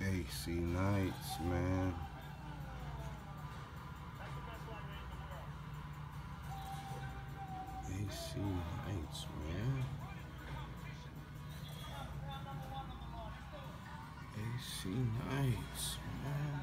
AC Nights, man. AC Nights, man. AC Nights, man.